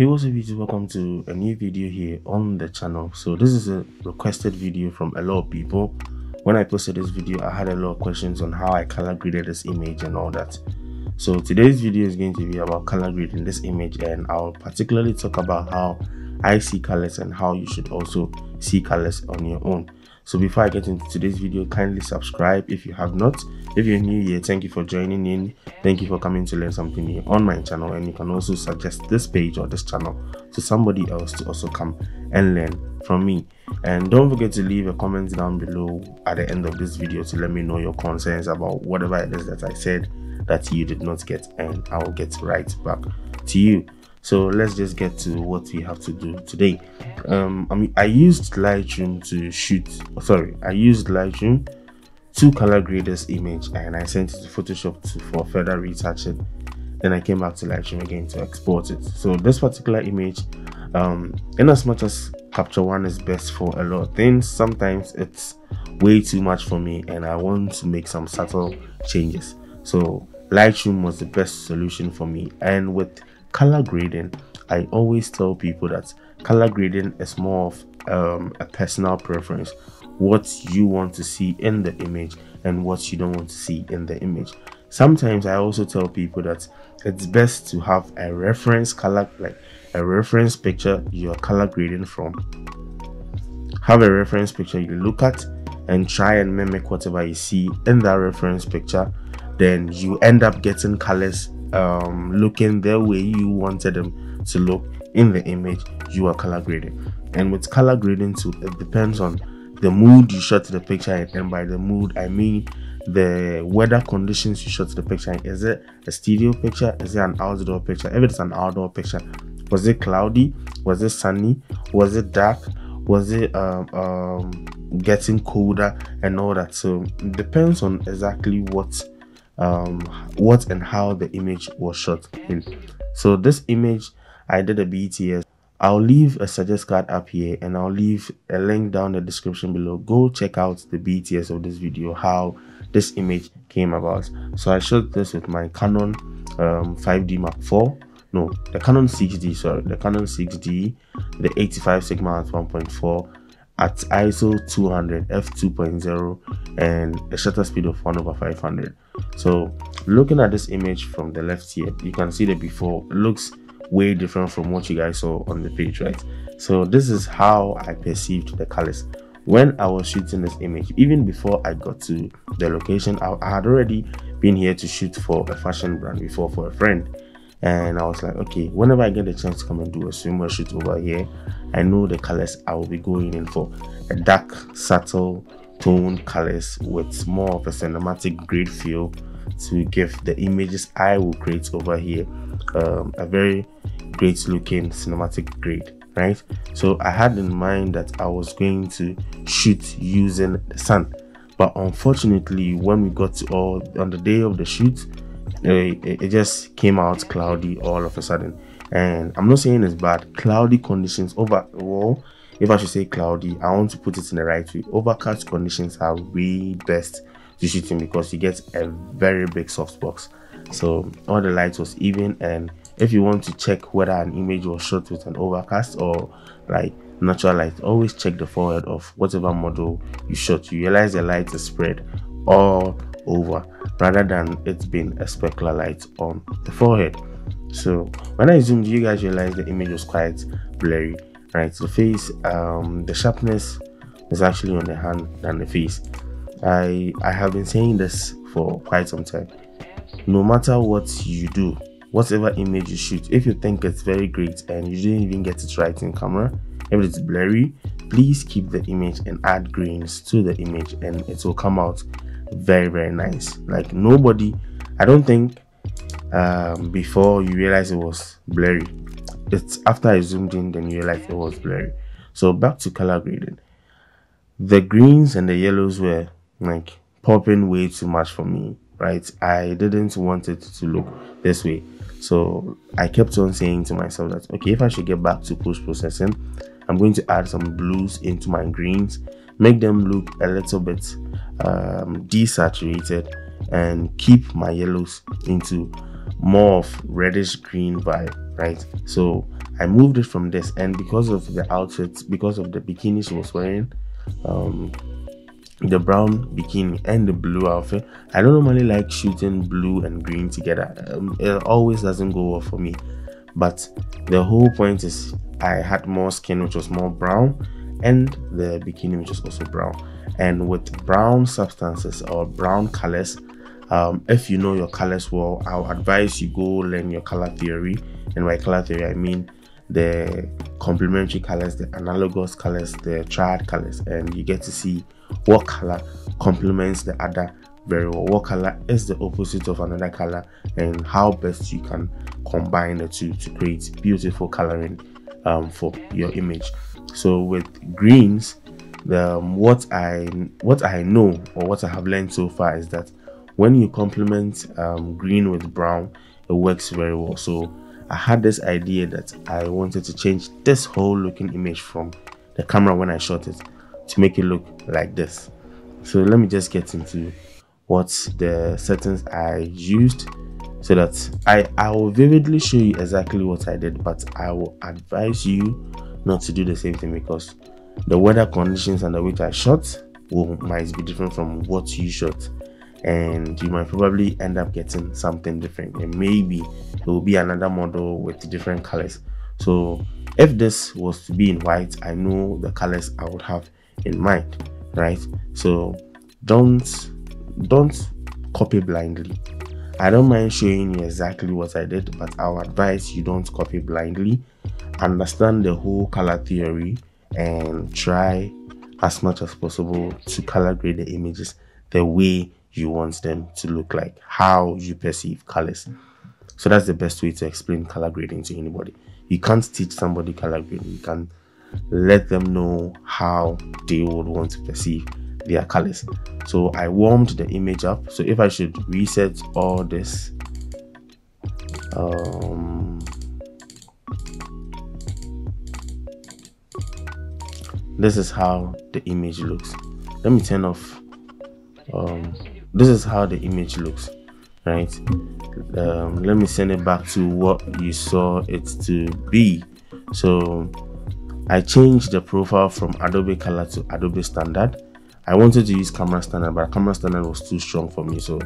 Hey what's up YouTube? Welcome to a new video here on the channel. So this is a requested video from a lot of people. When I posted this video I had a lot of questions on how I color graded this image and all that. So today's video is going to be about color grading this image and I'll particularly talk about how I see colors and how you should also see colors on your own so before I get into today's video, kindly subscribe if you have not. If you're new here, thank you for joining in. Thank you for coming to learn something new on my channel. And you can also suggest this page or this channel to somebody else to also come and learn from me. And don't forget to leave a comment down below at the end of this video to let me know your concerns about whatever it is that I said that you did not get and I will get right back to you so let's just get to what we have to do today. Um i mean i used lightroom to shoot sorry i used lightroom to color grade this image and i sent it to photoshop to, for further retouching then i came back to lightroom again to export it. So this particular image um in as much as capture one is best for a lot of things sometimes it's way too much for me and i want to make some subtle changes. So lightroom was the best solution for me and with color grading i always tell people that color grading is more of um, a personal preference. What you want to see in the image and what you don't want to see in the image. Sometimes i also tell people that it's best to have a reference color like a reference picture you're color grading from. Have a reference picture you look at and try and mimic whatever you see in that reference picture. Then you end up getting colors um, looking the way you wanted them to look in the image you are color grading. And with color grading too it depends on the mood you shot the picture in. And by the mood i mean the weather conditions you shot the picture in. is it a studio picture? Is it an outdoor picture? If it's an outdoor picture was it cloudy? Was it sunny? Was it dark? Was it um, um, getting colder and all that? So it depends on exactly what um, what and how the image was shot in. So this image, I did a BTS. I'll leave a suggest card up here and I'll leave a link down the description below. Go check out the BTS of this video, how this image came about. So I shot this with my Canon um, 5D Mark IV. No, the Canon 6D, sorry, the Canon 6D, the 85 Sigma at 1.4 at ISO 200 f2.0 and a shutter speed of 1 over 500 so looking at this image from the left here you can see the before looks way different from what you guys saw on the page right? So this is how i perceived the colors. When i was shooting this image even before i got to the location i, I had already been here to shoot for a fashion brand before for a friend. And I was like, okay, whenever I get a chance to come and do a swimwear shoot over here, I know the colors I will be going in for. A dark, subtle toned colors with more of a cinematic grade feel to give the images I will create over here um, a very great looking cinematic grade right? So I had in mind that I was going to shoot using the sun. But unfortunately when we got to all on the day of the shoot it, it just came out cloudy all of a sudden. And i'm not saying it's bad. Cloudy conditions over well if i should say cloudy i want to put it in the right way. Overcast conditions are way best to shooting because you get a very big softbox so all the light was even and if you want to check whether an image was shot with an overcast or like natural light always check the forehead of whatever model you shot. You realize the light is spread all over rather than it being a specular light on the forehead. So when i zoomed you guys realize the image was quite blurry right the face um the sharpness is actually on the hand than the face. I i have been saying this for quite some time. No matter what you do whatever image you shoot if you think it's very great and you didn't even get it right in camera if it's blurry please keep the image and add greens to the image and it will come out very very nice. Like nobody i don't think um, before you realize it was blurry it's after i zoomed in then you realize it was blurry. So back to color grading. The greens and the yellows were like popping way too much for me right? I didn't want it to look this way. So i kept on saying to myself that okay if i should get back to post processing i'm going to add some blues into my greens make them look a little bit um, desaturated and keep my yellows into more of reddish green vibe right so I moved it from this, and because of the outfits, because of the bikini she was wearing, um, the brown bikini and the blue outfit. I don't normally like shooting blue and green together. Um, it always doesn't go well for me. But the whole point is I had more skin which was more brown and the bikini which is also brown. And with brown substances or brown colors, um, if you know your colors well, I'll advise you go learn your color theory. And by color theory, I mean the complementary colors, the analogous colors, the triad colors, and you get to see what color complements the other very well. What color is the opposite of another color, and how best you can combine the two to create beautiful coloring um, for your image. So with greens, the um, what I what I know or what I have learned so far is that when you complement um, green with brown, it works very well. So I had this idea that I wanted to change this whole looking image from the camera when I shot it to make it look like this. So let me just get into what the settings I used so that I, I will vividly show you exactly what I did, but I will advise you not to do the same thing because the weather conditions the way I shot will might be different from what you shot and you might probably end up getting something different. And maybe it will be another model with different colors. So if this was to be in white i know the colors i would have in mind right? So don't don't copy blindly. I don't mind showing you exactly what i did but i'll advise you don't copy blindly. Understand the whole color theory and try as much as possible to color grade the images the way you want them to look like, how you perceive colors. So that's the best way to explain color grading to anybody. You can't teach somebody color grading. You can let them know how they would want to perceive their colors. So I warmed the image up. So if I should reset all this, um, this is how the image looks. Let me turn off um, this is how the image looks right? Um, let me send it back to what you saw it to be. So I changed the profile from Adobe Color to Adobe Standard. I wanted to use camera standard but camera standard was too strong for me so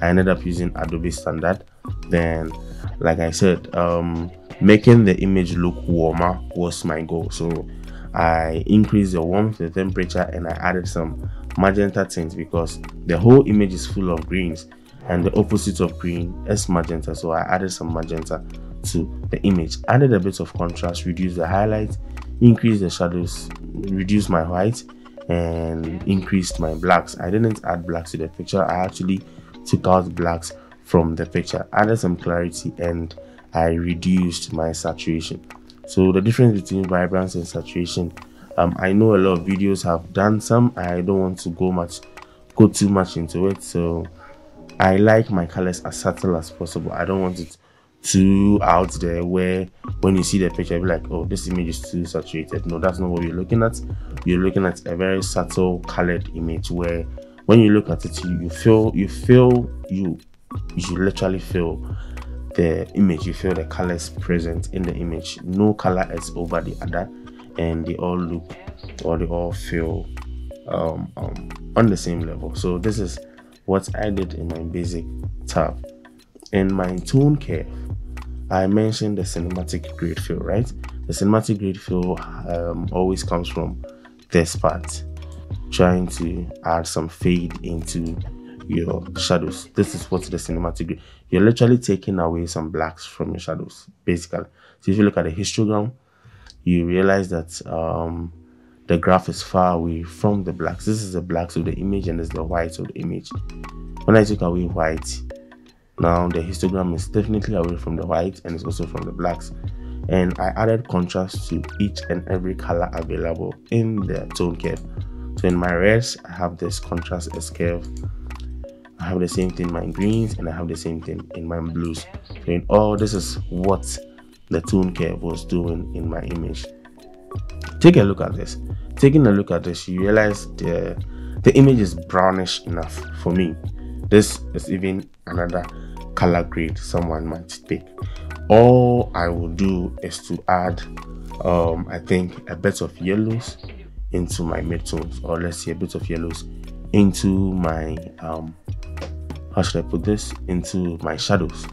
I ended up using Adobe Standard. Then like I said um, making the image look warmer was my goal. So I increased the warmth the temperature and I added some magenta tint because the whole image is full of greens and the opposite of green is magenta. So i added some magenta to the image. Added a bit of contrast reduce the highlights increase the shadows reduce my white and increased my blacks. I didn't add blacks to the picture. I actually took out blacks from the picture. Added some clarity and i reduced my saturation. So the difference between vibrance and saturation um, i know a lot of videos have done some. I don't want to go much go too much into it. So i like my colors as subtle as possible. I don't want it too out there where when you see the picture be like oh this image is too saturated. No that's not what you're looking at. You're looking at a very subtle colored image where when you look at it you, you feel you feel you you literally feel the image. You feel the colors present in the image. No color is over the other and they all look or they all feel um, um, on the same level. So this is what I did in my basic tab. In my tone curve, I mentioned the cinematic grade fill, right? The cinematic grade fill um, always comes from this part, trying to add some fade into your shadows. This is what the cinematic grade. You're literally taking away some blacks from your shadows, basically. So if you look at the histogram, you realize that um, the graph is far away from the blacks. This is the blacks of the image and this is the whites of the image. When I took away white, now the histogram is definitely away from the whites and it's also from the blacks. And I added contrast to each and every color available in the tone curve. So in my reds, I have this contrast S curve. I have the same thing in my greens and I have the same thing in my blues. So in all, this is what the tone curve was doing in my image. Take a look at this. Taking a look at this, you realize the the image is brownish enough for me. This is even another color grade someone might pick all i will do is to add um i think a bit of yellows into my midtones or let's say a bit of yellows into my um how should i put this into my shadows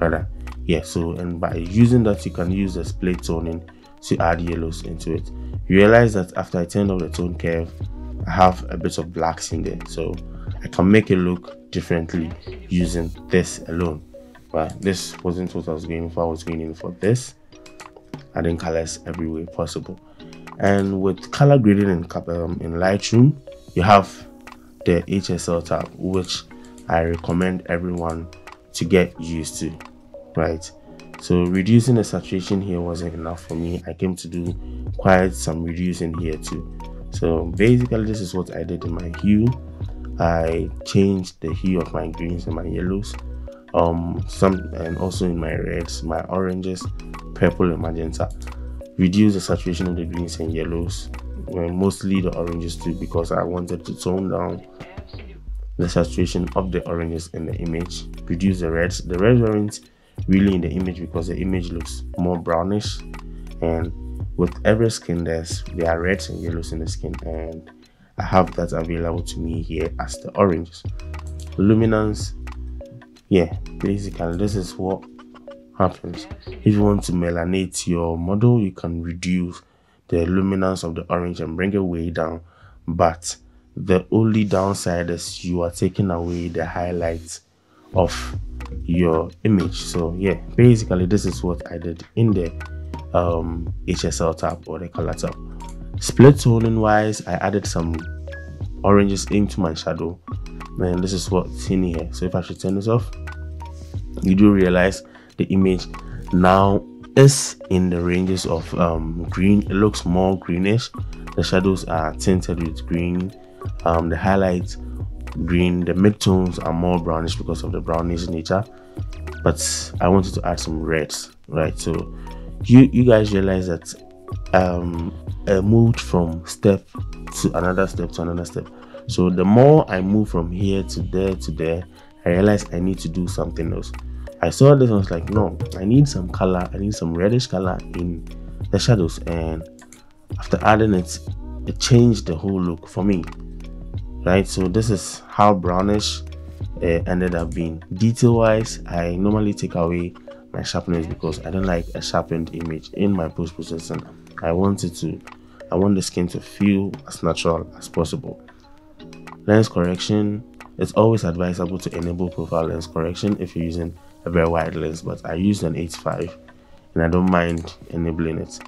rather yeah so and by using that you can use the split toning to add yellows into it. You realize that after i turned off the tone curve i have a bit of blacks in there so i can make it look differently using this alone. But this wasn't what i was going for. I was going in for this adding colors every way possible. And with color grading in, um, in lightroom you have the hsl tab which i recommend everyone to get used to right. So reducing the saturation here wasn't enough for me. I came to do quite some reducing here too. So basically this is what i did in my hue. I changed the hue of my greens and my yellows. Um some and also in my reds my oranges purple and magenta. Reduce the saturation of the greens and yellows. Well, mostly the oranges too because i wanted to tone down the saturation of the oranges in the image. Reduce the reds. The reds weren't really in the image because the image looks more brownish. And with every skin there's there are reds and yellows in the skin. And I have that available to me here as the oranges. Luminance yeah basically this is what happens. If you want to melanate your model you can reduce the luminance of the orange and bring it way down. But the only downside is you are taking away the highlights of your image. So yeah basically this is what i did in the um hsl tab or the color tab. Split toning wise i added some oranges into my shadow. And this is what's in here. So if i should turn this off you do realize the image now is in the ranges of um, green. It looks more greenish. The shadows are tinted with green. Um, the highlights green. The midtones are more brownish because of the brownish nature but i wanted to add some reds right? So you you guys realize that um i moved from step to another step to another step. So the more i move from here to there to there i realized i need to do something else. I saw this and was like no i need some color. I need some reddish color in the shadows. And after adding it it changed the whole look for me right? So this is how brownish uh, ended up being. Detail wise i normally take away my sharpness because i don't like a sharpened image in my post processing. I want it to i want the skin to feel as natural as possible. Lens correction it's always advisable to enable profile lens correction if you're using a very wide lens but i used an 85 and i don't mind enabling it.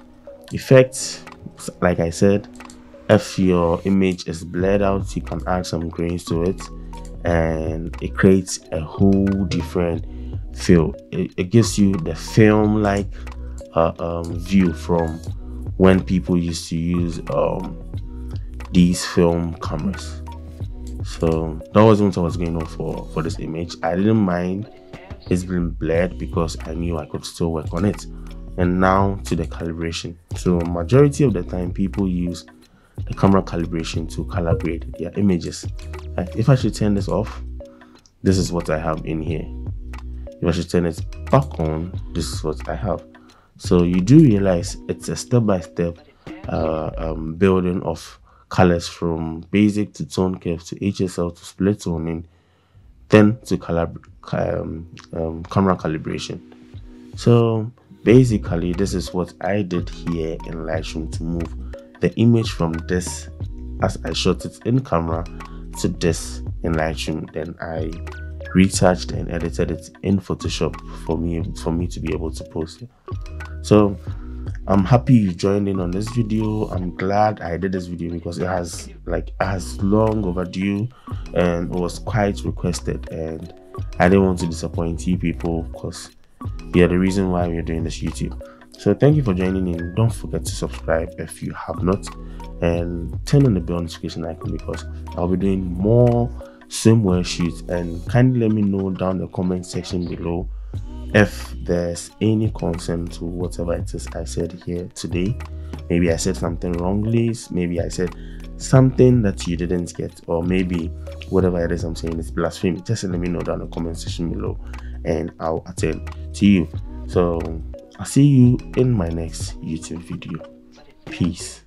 Effects like i said if your image is blurred out you can add some grains to it and it creates a whole different feel. It, it gives you the film like uh, um, view from when people used to use um, these film cameras. So that wasn't what I was going on for for this image. I didn't mind it's been blurred because I knew I could still work on it. And now to the calibration. So majority of the time people use the camera calibration to calibrate their images. if I should turn this off, this is what I have in here. If I should turn it back on, this is what I have. So you do realize it's a step-by-step uh, um, building of colors from basic to tone curve to HSL to split toning, then to color, um, um, camera calibration. So basically, this is what I did here in Lightroom to move the image from this as I shot it in camera to this in Lightroom. Then I retouched and edited it in Photoshop for me for me to be able to post it. So I'm happy you joined in on this video. I'm glad I did this video because it has like has long overdue and it was quite requested and I didn't want to disappoint you people because you're the reason why we're doing this YouTube. So thank you for joining in. Don't forget to subscribe if you have not and turn on the bell notification icon because I'll be doing more swimwear shoots and kindly let me know down the comment section below if there's any concern to whatever it is I said here today. Maybe I said something wrongly, maybe I said something that you didn't get or maybe whatever it is i'm saying is blasphemy just let me know down the comment section below and i'll attend to you so i'll see you in my next youtube video. Peace